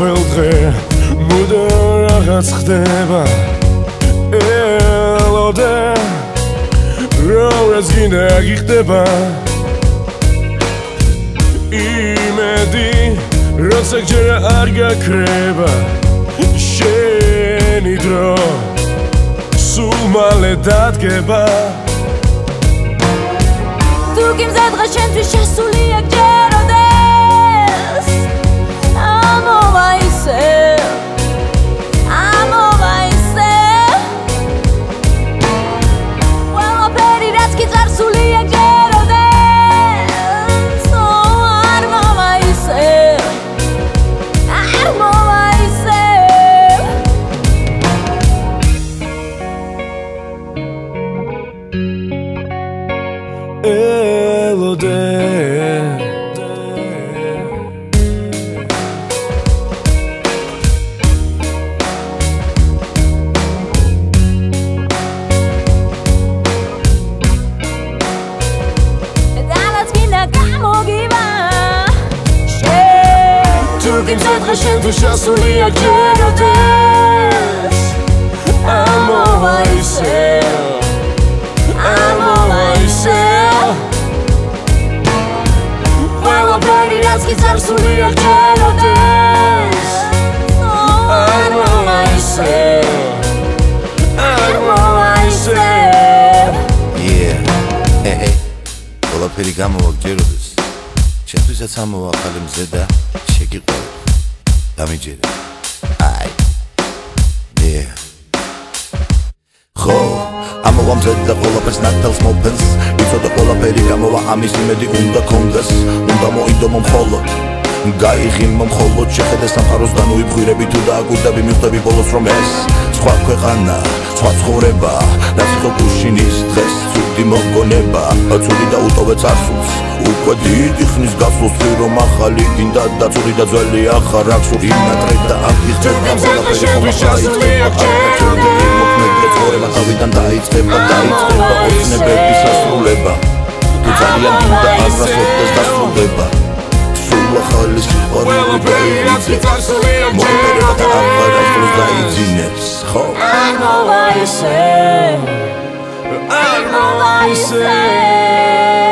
ყოველ დღე მუდო რაღაც ხდება. ელოდე როგორც გინდა გიხდება. იმედი როცა ჯერ არ გაქრება. შენი დრო სულ მალე დადგება. თუ გიმზადღა შენთვის შესულია ჯეროდე day Тук им зад хашен душа соли, як джерате რაც კი წარსულია ჯეროდეს ამოვა ისე ამოვა ისე yeah. Hey hey ყველაფერი გამოვა ჯეროდეს ჩემთვისაც ამოვა ხალე მზედა შეგიყვე. დამიჯერე. აი დე ხო ამოვამზედ და ყველაფერს ნათელს მოფენს. იცოდე ყველაფერი გამოვა ამის იმედი უნდა კონდეს. უნდა მოიდომო მხოლოდ გაიღიმო მხოლოდ შეხედე სამყაროს განუიფხვირები თუ დააკვირდები მიხვდები ბოლოს რომ ეს სხვა ქვეყანა სხვა ცხოვრება ნაცხოვ გუშინის დღეს ცუდი მოგონება. ცუდი და უტოვე წარსულს. უკვე დიდი ხნის გასულს რომ ახალი გინდა დაწური და ძველი ახარ აქვს სული ნატრე და აღიხდე გამზადაში შეგვიშასულია მოქმედი ცხოვრება თავიდან დაიწყება დაიწყება ოცნებების სასრულება თუ ძალიან გინდა აღრასოდეს დასრულდება სულ ახალი სიყვარული გაიწყება მოქმედი და აღარ დაიძინებს ხო? I'm always say I'm always say